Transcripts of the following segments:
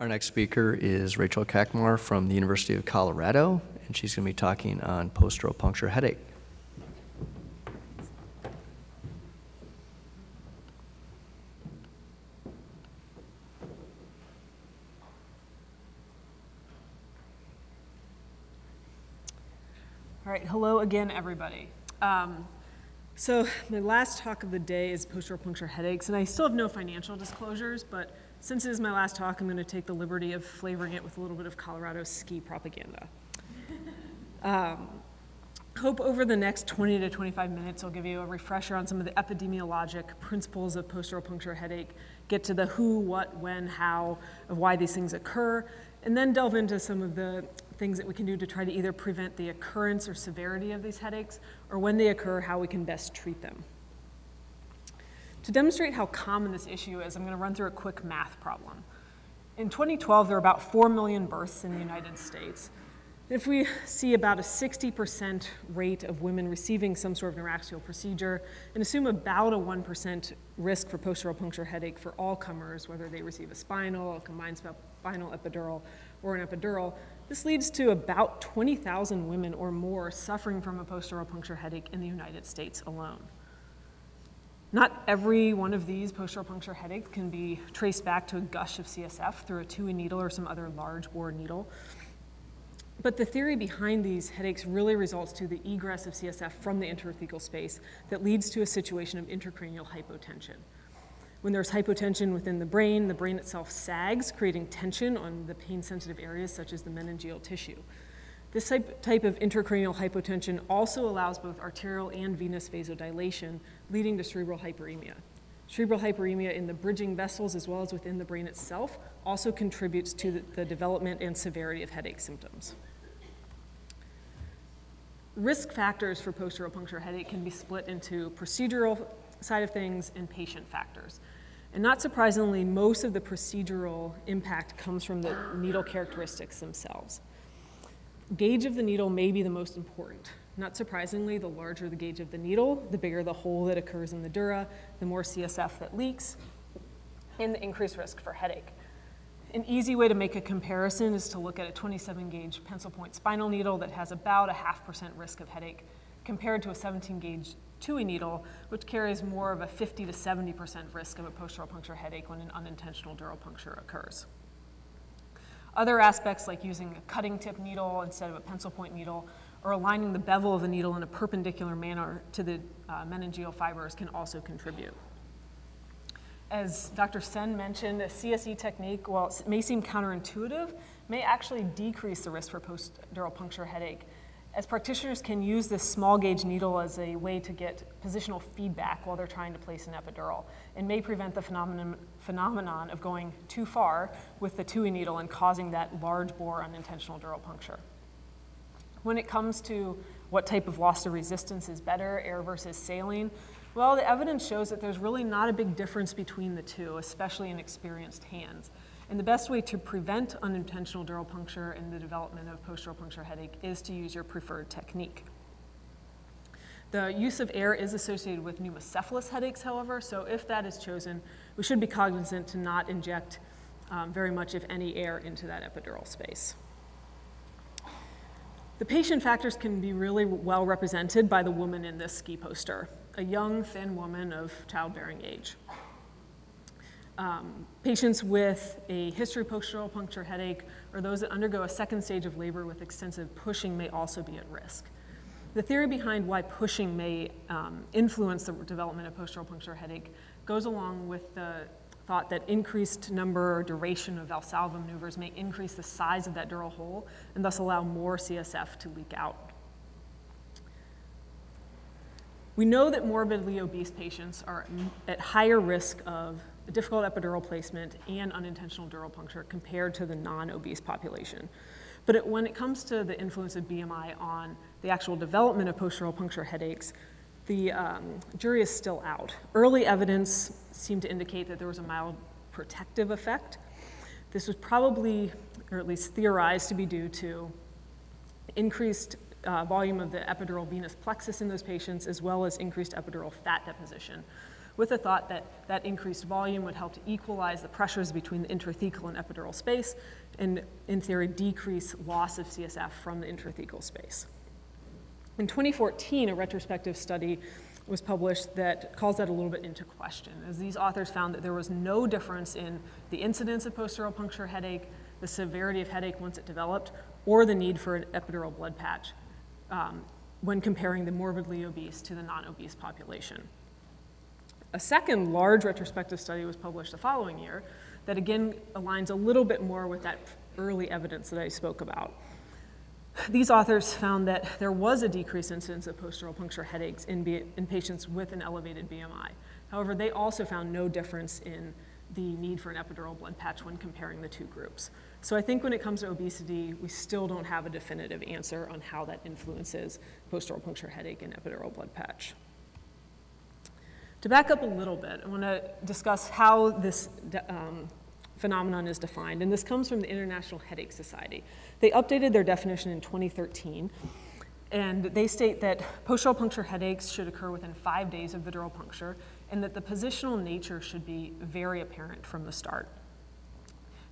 Our next speaker is Rachel Kacmar from the University of Colorado, and she's going to be talking on post-dural puncture headache. All right, hello again, everybody. Um, so my last talk of the day is post-dural puncture headaches, and I still have no financial disclosures, but since it is my last talk, I'm going to take the liberty of flavoring it with a little bit of Colorado ski propaganda. Um, hope over the next 20 to 25 minutes I'll give you a refresher on some of the epidemiologic principles of post-dural puncture headache, get to the who, what, when, how of why these things occur, and then delve into some of the things that we can do to try to either prevent the occurrence or severity of these headaches, or when they occur, how we can best treat them. To demonstrate how common this issue is, I'm going to run through a quick math problem. In 2012, there were about 4 million births in the United States. If we see about a 60% rate of women receiving some sort of neuraxial procedure and assume about a 1% risk for post-dural puncture headache for all comers, whether they receive a spinal, a combined spinal epidural, or an epidural, this leads to about 20,000 women or more suffering from a post-dural puncture headache in the United States alone. Not every one of these post-dural puncture headaches can be traced back to a gush of CSF through a Tuohy needle or some other large bore needle. But the theory behind these headaches really results to the egress of CSF from the intrathecal space that leads to a situation of intracranial hypotension. When there's hypotension within the brain, the brain itself sags, creating tension on the pain-sensitive areas such as the meningeal tissue. This type, of intracranial hypotension also allows both arterial and venous vasodilation, leading to cerebral hyperemia. Cerebral hyperemia in the bridging vessels as well as within the brain itself also contributes to the, the development and severity of headache symptoms. Risk factors for post-dural puncture headache can be split into procedural side of things and patient factors. And not surprisingly, most of the procedural impact comes from the needle characteristics themselves. Gauge of the needle may be the most important. Not surprisingly, the larger the gauge of the needle, the bigger the hole that occurs in the dura, the more CSF that leaks, and the increased risk for headache. An easy way to make a comparison is to look at a 27 gauge pencil point spinal needle that has about a half percent risk of headache compared to a 17 gauge Tuohy needle, which carries more of a 50 to 70% risk of a post-dural puncture headache when an unintentional dural puncture occurs. Other aspects like using a cutting tip needle instead of a pencil point needle or aligning the bevel of the needle in a perpendicular manner to the uh, meningeal fibers can also contribute. As Dr. Sen mentioned, a CSE technique, while it may seem counterintuitive, may actually decrease the risk for post-dural puncture headache as practitioners can use this small gauge needle as a way to get positional feedback while they're trying to place an epidural and may prevent the phenomenon, phenomenon of going too far with the Tuohy needle and causing that large bore unintentional dural puncture. When it comes to what type of loss of resistance is better, air versus saline, well, the evidence shows that there's really not a big difference between the two, especially in experienced hands. And the best way to prevent unintentional dural puncture and the development of post-dural puncture headache is to use your preferred technique. The use of air is associated with pneumocephalus headaches, however, so if that is chosen, we should be cognizant to not inject um, very much, if any, air into that epidural space. The patient factors can be really well represented by the woman in this ski poster, a young, thin woman of childbearing age. Um, patients with a history of post-dural puncture headache or those that undergo a second stage of labor with extensive pushing may also be at risk. The theory behind why pushing may um, influence the development of post-dural puncture headache goes along with the thought that increased number or duration of Valsalva maneuvers may increase the size of that dural hole and thus allow more CSF to leak out. We know that morbidly obese patients are at higher risk of difficult epidural placement and unintentional dural puncture compared to the non-obese population. But it, when it comes to the influence of BMI on the actual development of post-dural puncture headaches, the um, jury is still out. Early evidence seemed to indicate that there was a mild protective effect. This was probably, or at least theorized to be due to increased uh, volume of the epidural venous plexus in those patients, as well as increased epidural fat deposition, with the thought that that increased volume would help to equalize the pressures between the intrathecal and epidural space, and in theory, decrease loss of CSF from the intrathecal space. In 2014, a retrospective study was published that calls that a little bit into question, as these authors found that there was no difference in the incidence of post-dural puncture headache, the severity of headache once it developed, or the need for an epidural blood patch um, when comparing the morbidly obese to the non-obese population. A second large retrospective study was published the following year that again aligns a little bit more with that early evidence that I spoke about. These authors found that there was a decreased incidence of post-dural puncture headaches in, in patients with an elevated BMI. However, they also found no difference in the need for an epidural blood patch when comparing the two groups. So I think when it comes to obesity, we still don't have a definitive answer on how that influences post-dural puncture headache and epidural blood patch. To back up a little bit, I want to discuss how this um, phenomenon is defined, and this comes from the International Headache Society. They updated their definition in 2013, and they state that post-dural puncture headaches should occur within five days of the dural puncture, and that the positional nature should be very apparent from the start.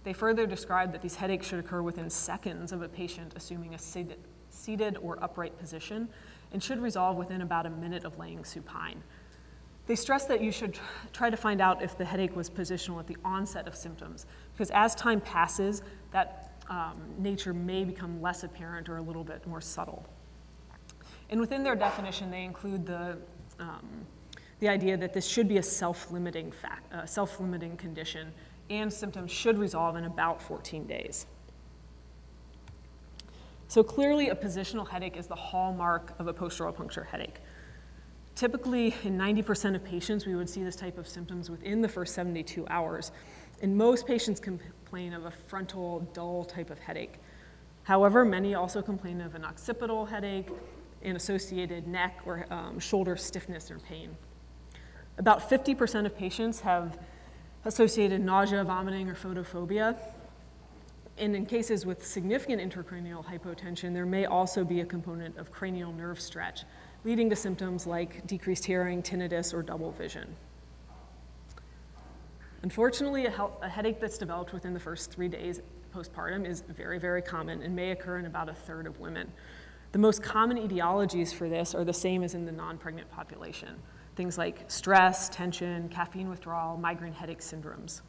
They further describe that these headaches should occur within seconds of a patient assuming a seated or upright position and should resolve within about a minute of laying supine. They stress that you should try to find out if the headache was positional at the onset of symptoms, because as time passes, that um, nature may become less apparent or a little bit more subtle. And within their definition, they include the, um, the idea that this should be a self-limiting, uh, self-limiting condition, and symptoms should resolve in about 14 days. So clearly, a positional headache is the hallmark of a post-dural puncture headache. Typically, in 90% of patients, we would see this type of symptoms within the first 72 hours. And most patients complain of a frontal, dull type of headache. However, many also complain of an occipital headache and associated neck or um, shoulder stiffness or pain. About 50% of patients have associated nausea, vomiting, or photophobia. And in cases with significant intracranial hypotension, there may also be a component of cranial nerve stretch, leading to symptoms like decreased hearing, tinnitus, or double vision. Unfortunately, a, a, headache that's developed within the first three days postpartum is very, very common and may occur in about a third of women. The most common etiologies for this are the same as in the non-pregnant population. Things like stress, tension, caffeine withdrawal, migraine headache syndromes.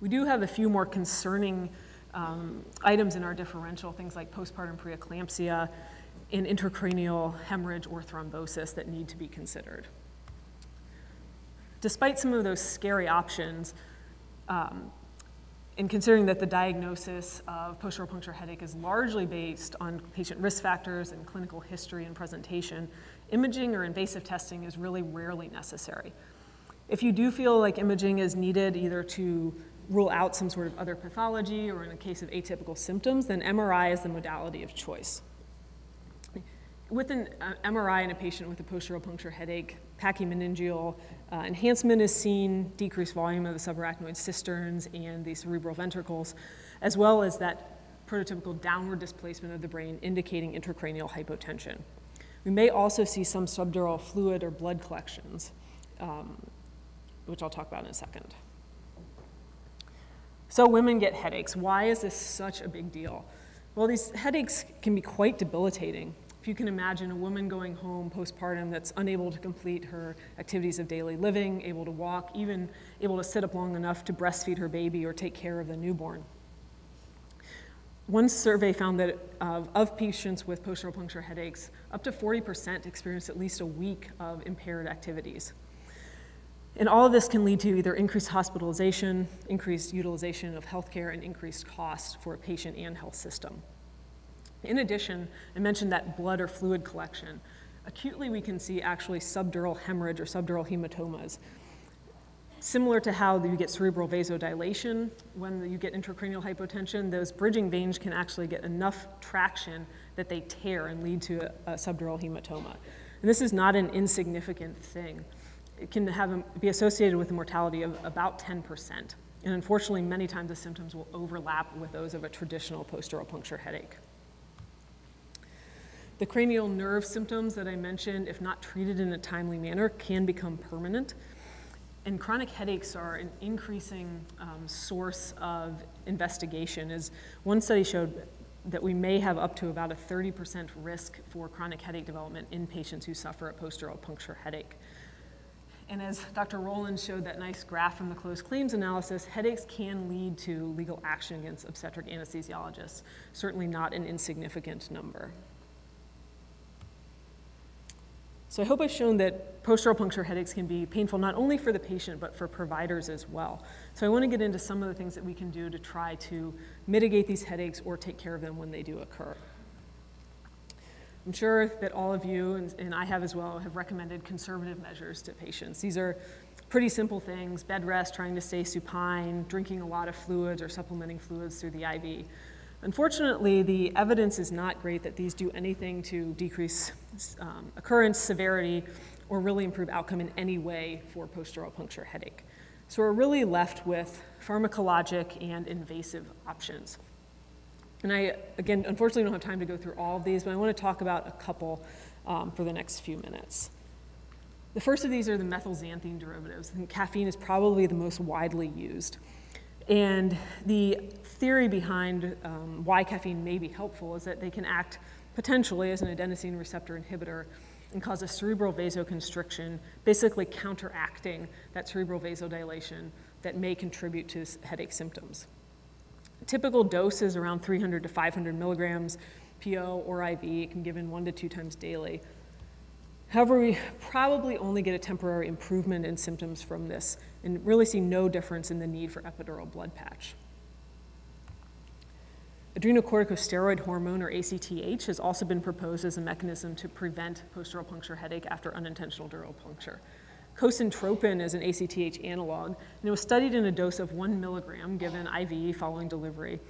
We do have a few more concerning um, items in our differential, things like postpartum preeclampsia, in intracranial hemorrhage or thrombosis that need to be considered. Despite some of those scary options, um, in considering that the diagnosis of post-dural puncture headache is largely based on patient risk factors and clinical history and presentation, imaging or invasive testing is really rarely necessary. If you do feel like imaging is needed either to rule out some sort of other pathology or in a case of atypical symptoms, then MRI is the modality of choice with an uh, MRI in a patient with a post-dural puncture headache, pachymeningeal uh, enhancement is seen, decreased volume of the subarachnoid cisterns and the cerebral ventricles, as well as that prototypical downward displacement of the brain indicating intracranial hypotension. We may also see some subdural fluid or blood collections, um, which I'll talk about in a second. So women get headaches. Why is this such a big deal? Well, these headaches can be quite debilitating. If you can imagine a woman going home postpartum that's unable to complete her activities of daily living, able to walk, even able to sit up long enough to breastfeed her baby or take care of the newborn. One survey found that uh, of patients with post-dural puncture headaches, up to 40% experience at least a week of impaired activities. And all of this can lead to either increased hospitalization, increased utilization of healthcare, and increased cost for a patient and health system. In addition, I mentioned that blood or fluid collection. Acutely, we can see actually subdural hemorrhage or subdural hematomas. Similar to how you get cerebral vasodilation when you get intracranial hypotension, those bridging veins can actually get enough traction that they tear and lead to a, a subdural hematoma. And this is not an insignificant thing. It can have, be associated with a mortality of about 10%. And unfortunately, many times the symptoms will overlap with those of a traditional post-dural puncture headache. The cranial nerve symptoms that I mentioned, if not treated in a timely manner, can become permanent. And chronic headaches are an increasing um, source of investigation. As one study showed, that we may have up to about a 30% risk for chronic headache development in patients who suffer a post-dural puncture headache. And as Dr. Rowland showed that nice graph from the closed claims analysis, headaches can lead to legal action against obstetric anesthesiologists, certainly not an insignificant number. So I hope I've shown that post-dural puncture headaches can be painful not only for the patient, but for providers as well. So I want to get into some of the things that we can do to try to mitigate these headaches or take care of them when they do occur. I'm sure that all of you, and, and I have as well, have recommended conservative measures to patients. These are pretty simple things, bed rest, trying to stay supine, drinking a lot of fluids or supplementing fluids through the IV. Unfortunately, the evidence is not great that these do anything to decrease um, occurrence, severity, or really improve outcome in any way for post-dural puncture headache. So we're really left with pharmacologic and invasive options. And I, again, unfortunately don't have time to go through all of these, but I want to talk about a couple um, for the next few minutes. The first of these are the methylxanthine derivatives. and caffeine is probably the most widely used. And the theory behind um, why caffeine may be helpful is that they can act potentially as an adenosine receptor inhibitor and cause a cerebral vasoconstriction, basically counteracting that cerebral vasodilation that may contribute to headache symptoms. Typical dose is around 300 to 500 milligrams PO or IV. It can be given one to two times daily. However, we probably only get a temporary improvement in symptoms from this and really see no difference in the need for epidural blood patch. Adrenocorticosteroid hormone, or ACTH, has also been proposed as a mechanism to prevent post-dural puncture headache after unintentional dural puncture. Cosyntropin is an ACTH analog, and it was studied in a dose of one milligram given IV following delivery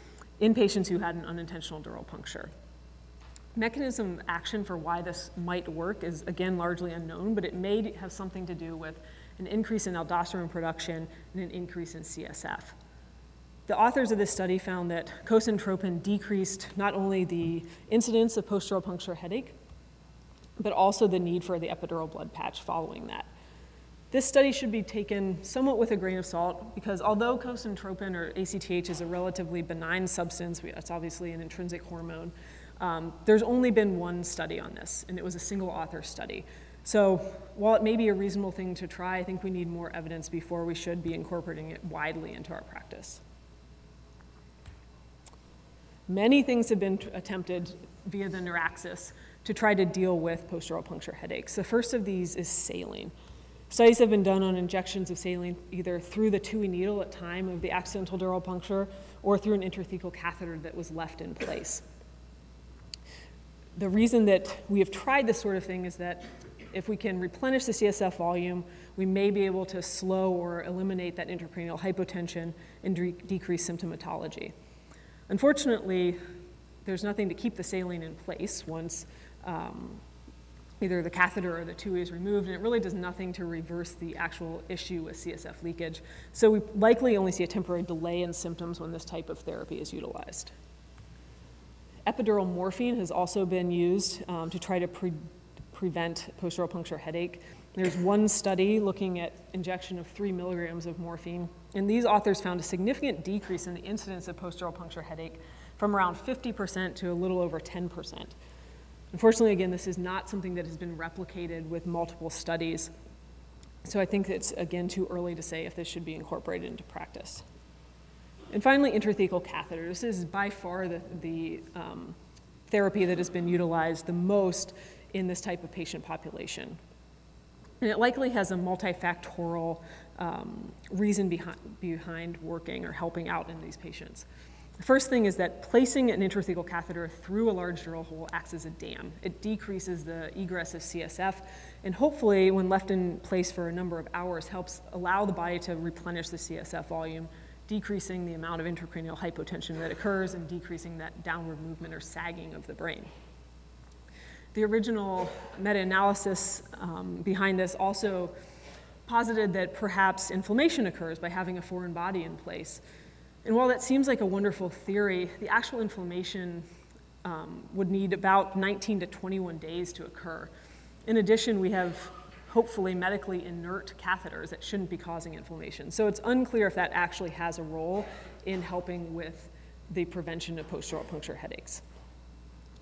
in patients who had an unintentional dural puncture. Mechanism action for why this might work is again largely unknown, but it may have something to do with an increase in aldosterone production and an increase in CSF. The authors of this study found that cosyntropin decreased not only the incidence of post-dural puncture headache, but also the need for the epidural blood patch following that. This study should be taken somewhat with a grain of salt because although cosyntropin or ACTH is a relatively benign substance, it's obviously an intrinsic hormone, um, there's only been one study on this, and it was a single author study. So while it may be a reasonable thing to try, I think we need more evidence before we should be incorporating it widely into our practice. Many things have been attempted via the Neuraxis to try to deal with post-dural puncture headaches. The first of these is saline. Studies have been done on injections of saline either through the Tuohy needle at time of the accidental dural puncture or through an intrathecal catheter that was left in place. The reason that we have tried this sort of thing is that if we can replenish the CSF volume, we may be able to slow or eliminate that intracranial hypotension and de decrease symptomatology. Unfortunately, there's nothing to keep the saline in place once um, either the catheter or the Tuohy is removed, and it really does nothing to reverse the actual issue with CSF leakage. So we likely only see a temporary delay in symptoms when this type of therapy is utilized. Epidural morphine has also been used um, to try to pre prevent post-dural puncture headache. There's one study looking at injection of three milligrams of morphine, and these authors found a significant decrease in the incidence of post-dural puncture headache from around 50% to a little over 10%. Unfortunately, again, this is not something that has been replicated with multiple studies, so I think it's, again, too early to say if this should be incorporated into practice. And finally, intrathecal catheter. This is by far the, the um, therapy that has been utilized the most in this type of patient population. And it likely has a multifactorial um, reason behind, behind working or helping out in these patients. The first thing is that placing an intrathecal catheter through a large dural hole acts as a dam. It decreases the egress of CSF, and hopefully, when left in place for a number of hours, helps allow the body to replenish the CSF volume, decreasing the amount of intracranial hypotension that occurs and decreasing that downward movement or sagging of the brain. The original meta-analysis um, behind this also posited that perhaps inflammation occurs by having a foreign body in place. And while that seems like a wonderful theory, the actual inflammation um, would need about 19 to 21 days to occur. In addition, we have hopefully medically inert catheters that shouldn't be causing inflammation. So it's unclear if that actually has a role in helping with the prevention of post-dural puncture headaches.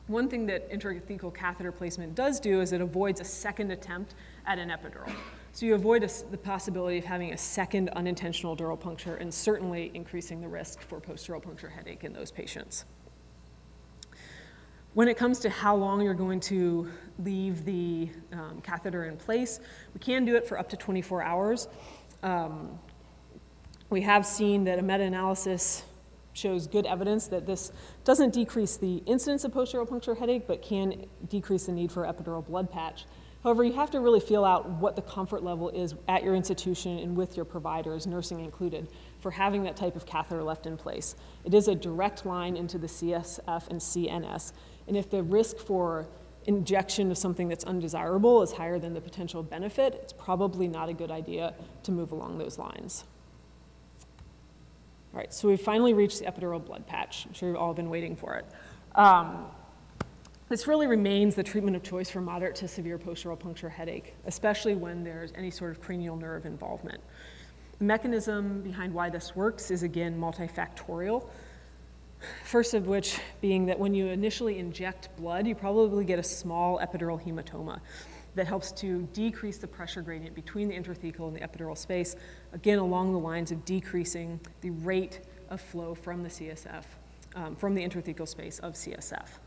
One thing that intrathecal catheter placement does do is it avoids a second attempt at an epidural. So you avoid a, the possibility of having a second unintentional dural puncture and certainly increasing the risk for post-dural puncture headache in those patients. When it comes to how long you're going to leave the um, catheter in place, we can do it for up to 24 hours. Um, we have seen that a meta-analysis shows good evidence that this doesn't decrease the incidence of post-dural puncture headache, but can decrease the need for epidural blood patch. However, you have to really feel out what the comfort level is at your institution and with your providers, nursing included, for having that type of catheter left in place. It is a direct line into the CSF and CNS, and if the risk for injection of something that's undesirable is higher than the potential benefit, it's probably not a good idea to move along those lines. All right, so we've finally reached the epidural blood patch. I'm sure you've all been waiting for it. Um, this really remains the treatment of choice for moderate to severe post-dural puncture headache, especially when there's any sort of cranial nerve involvement. The mechanism behind why this works is again multifactorial. First of which being that when you initially inject blood, you probably get a small epidural hematoma that helps to decrease the pressure gradient between the intrathecal and the epidural space, again, along the lines of decreasing the rate of flow from the CSF, um, from the intrathecal space of CSF.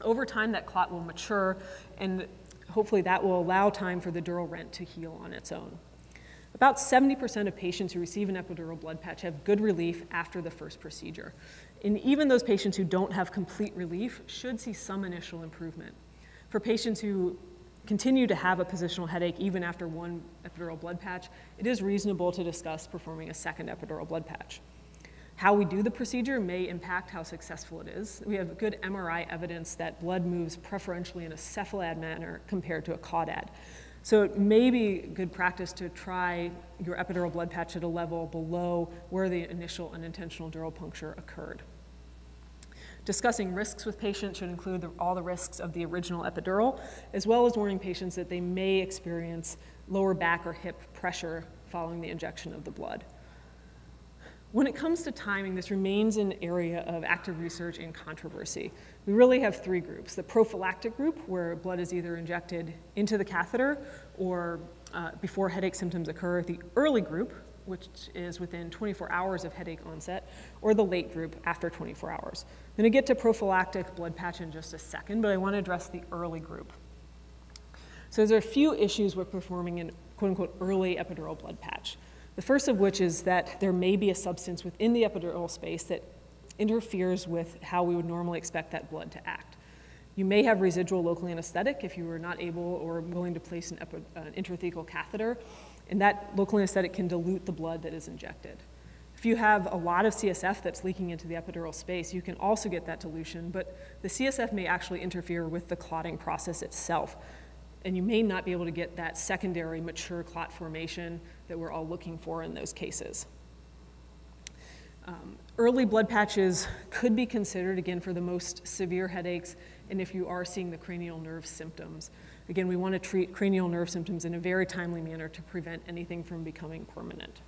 Over time, that clot will mature, and hopefully that will allow time for the dural rent to heal on its own. About 70% of patients who receive an epidural blood patch have good relief after the first procedure. And even those patients who don't have complete relief should see some initial improvement. For patients who continue to have a positional headache even after one epidural blood patch, it is reasonable to discuss performing a second epidural blood patch. How we do the procedure may impact how successful it is. We have good MRI evidence that blood moves preferentially in a cephalad manner compared to a caudad. So it may be good practice to try your epidural blood patch at a level below where the initial unintentional dural puncture occurred. Discussing risks with patients should include the, all the risks of the original epidural, as well as warning patients that they may experience lower back or hip pressure following the injection of the blood. When it comes to timing, this remains an area of active research and controversy. We really have three groups. The prophylactic group, where blood is either injected into the catheter or uh, before headache symptoms occur. The early group, which is within 24 hours of headache onset, or the late group after 24 hours. I'm going to get to prophylactic blood patch in just a second, but I want to address the early group. So there are a few issues with performing an quote unquote early epidural blood patch. The first of which is that there may be a substance within the epidural space that interferes with how we would normally expect that blood to act. You may have residual local anesthetic if you were not able or willing to place an, an intrathecal catheter, and that local anesthetic can dilute the blood that is injected. If you have a lot of CSF that's leaking into the epidural space, you can also get that dilution, but the CSF may actually interfere with the clotting process itself. And you may not be able to get that secondary mature clot formation that we're all looking for in those cases. Um, early blood patches could be considered, again, for the most severe headaches and if you are seeing the cranial nerve symptoms. Again, we want to treat cranial nerve symptoms in a very timely manner to prevent anything from becoming permanent.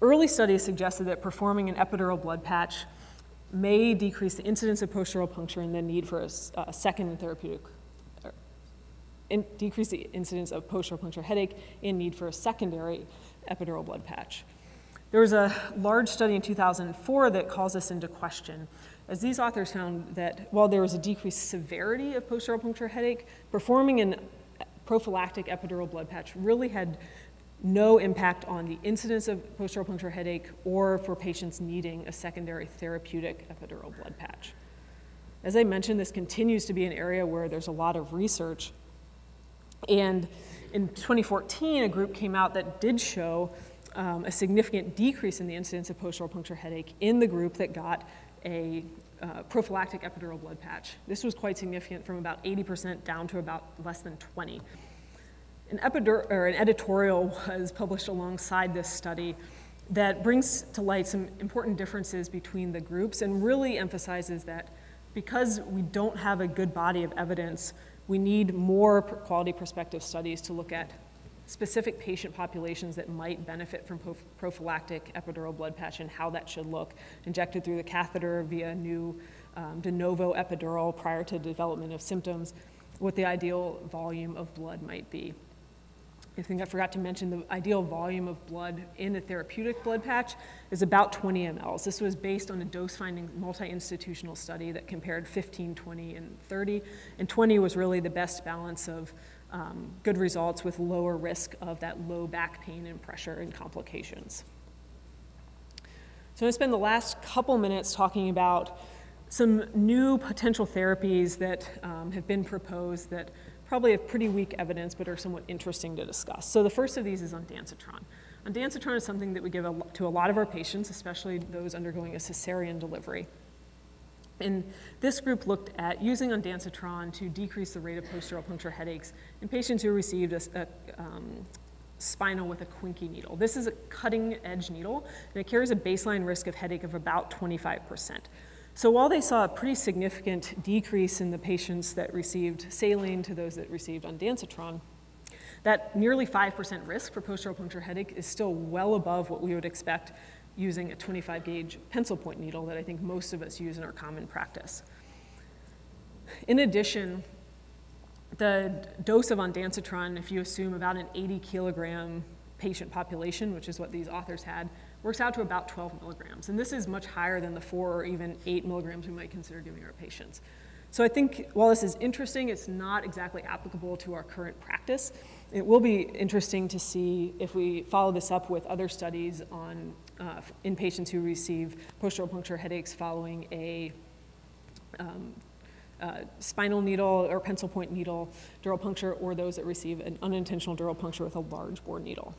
Early studies suggested that performing an epidural blood patch may decrease the incidence of post-dural puncture and the need for a, a second therapeutic er, in, decrease the incidence of post-dural puncture headache and need for a secondary epidural blood patch. There was a large study in 2004 that calls this into question, as these authors found that while there was a decreased severity of post-dural puncture headache, performing an uh, prophylactic epidural blood patch really had no impact on the incidence of post-dural puncture headache or for patients needing a secondary therapeutic epidural blood patch. As I mentioned, this continues to be an area where there's a lot of research and in 2014, a group came out that did show um, a significant decrease in the incidence of post-dural puncture headache in the group that got a uh, prophylactic epidural blood patch. This was quite significant from about 80% down to about less than 20. An, an editorial was published alongside this study that brings to light some important differences between the groups and really emphasizes that because we don't have a good body of evidence, we need more quality prospective studies to look at specific patient populations that might benefit from prophylactic epidural blood patch and how that should look, injected through the catheter via new um, de novo epidural prior to development of symptoms, what the ideal volume of blood might be. I think I forgot to mention the ideal volume of blood in a therapeutic blood patch is about 20 mLs. This was based on a dose-finding multi-institutional study that compared 15, 20, and 30, and 20 was really the best balance of um, good results with lower risk of that low back pain and pressure and complications. So I'm going to spend the last couple minutes talking about some new potential therapies that um, have been proposed that probably have pretty weak evidence but are somewhat interesting to discuss. So the first of these is on ondansetron. Ondansetron is something that we give a, to a lot of our patients, especially those undergoing a cesarean delivery. And this group looked at using ondansetron to decrease the rate of post-dural puncture headaches in patients who received a, a um, spinal with a Quincke needle. This is a cutting edge needle, and it carries a baseline risk of headache of about 25%. So while they saw a pretty significant decrease in the patients that received saline to those that received ondansetron, that nearly 5% risk for post-dural puncture headache is still well above what we would expect using a 25 gauge pencil point needle that I think most of us use in our common practice. In addition, the dose of ondansetron, if you assume about an 80 kilogram patient population, which is what these authors had, works out to about 12 milligrams. And this is much higher than the four or even eight milligrams we might consider giving our patients. So I think while this is interesting, it's not exactly applicable to our current practice. It will be interesting to see if we follow this up with other studies on uh, in patients who receive post-dural puncture headaches following a um, uh, spinal needle or pencil point needle dural puncture or those that receive an unintentional dural puncture with a large bore needle.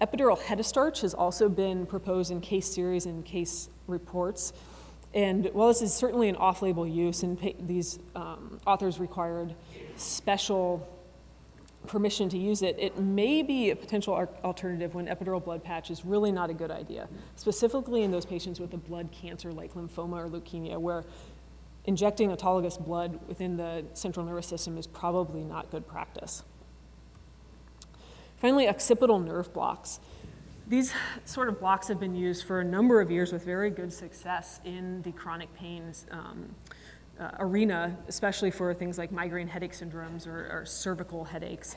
Epidural hetastarch has also been proposed in case series and case reports. And while this is certainly an off-label use, and these um, authors required special permission to use it, it may be a potential alternative when epidural blood patch is really not a good idea, specifically in those patients with a blood cancer like lymphoma or leukemia, where injecting autologous blood within the central nervous system is probably not good practice. Finally, occipital nerve blocks. These sort of blocks have been used for a number of years with very good success in the chronic pains um, uh, arena, especially for things like migraine headache syndromes or, or cervical headaches.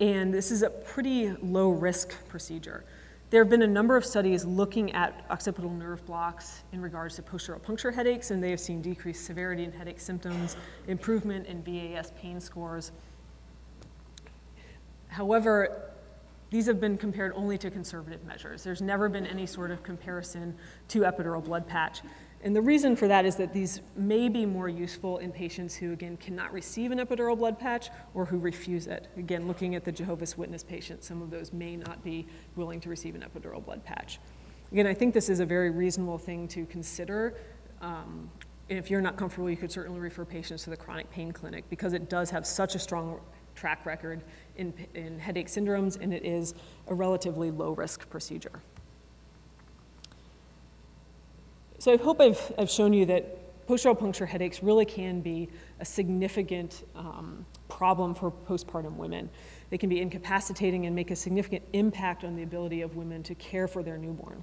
And this is a pretty low risk procedure. There have been a number of studies looking at occipital nerve blocks in regards to post-dural puncture headaches, and they have seen decreased severity in headache symptoms, improvement in VAS pain scores. However, these have been compared only to conservative measures. There's never been any sort of comparison to epidural blood patch. And the reason for that is that these may be more useful in patients who, again, cannot receive an epidural blood patch or who refuse it. Again, looking at the Jehovah's Witness patients, some of those may not be willing to receive an epidural blood patch. Again, I think this is a very reasonable thing to consider. Um, if you're not comfortable, you could certainly refer patients to the chronic pain clinic because it does have such a strong track record in, in headache syndromes, and it is a relatively low risk procedure. So I hope I've, I've shown you that post-dural puncture headaches really can be a significant um, problem for postpartum women. They can be incapacitating and make a significant impact on the ability of women to care for their newborn.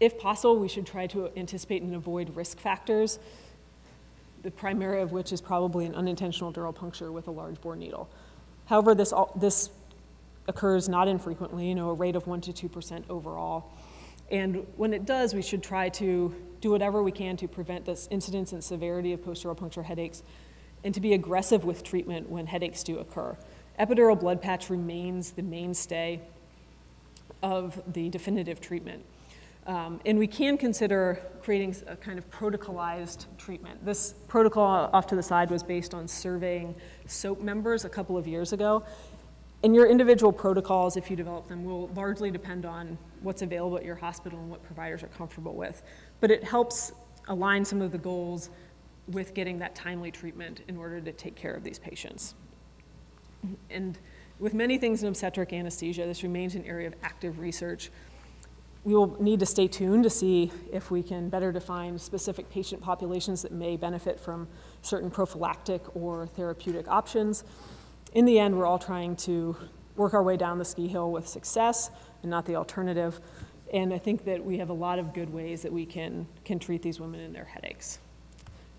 If possible, we should try to anticipate and avoid risk factors the primary of which is probably an unintentional dural puncture with a large bore needle. However, this, this occurs not infrequently, you know, a rate of 1% to 2% overall. And when it does, we should try to do whatever we can to prevent this incidence and severity of post-dural puncture headaches and to be aggressive with treatment when headaches do occur. Epidural blood patch remains the mainstay of the definitive treatment. Um, and we can consider creating a kind of protocolized treatment. This protocol off to the side was based on surveying SOAP members a couple of years ago. And your individual protocols, if you develop them, will largely depend on what's available at your hospital and what providers are comfortable with. But it helps align some of the goals with getting that timely treatment in order to take care of these patients. And with many things in obstetric anesthesia, this remains an area of active research. We will need to stay tuned to see if we can better define specific patient populations that may benefit from certain prophylactic or therapeutic options. In the end, we're all trying to work our way down the ski hill with success and not the alternative. And I think that we have a lot of good ways that we can, can treat these women and their headaches.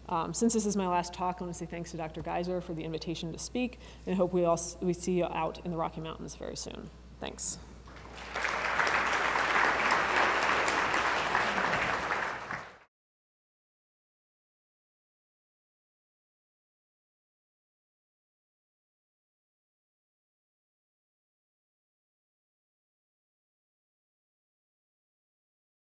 Um, since this is my last talk, I want to say thanks to Dr. Gaiser for the invitation to speak, and I hope we all we see you out in the Rocky Mountains very soon. Thanks.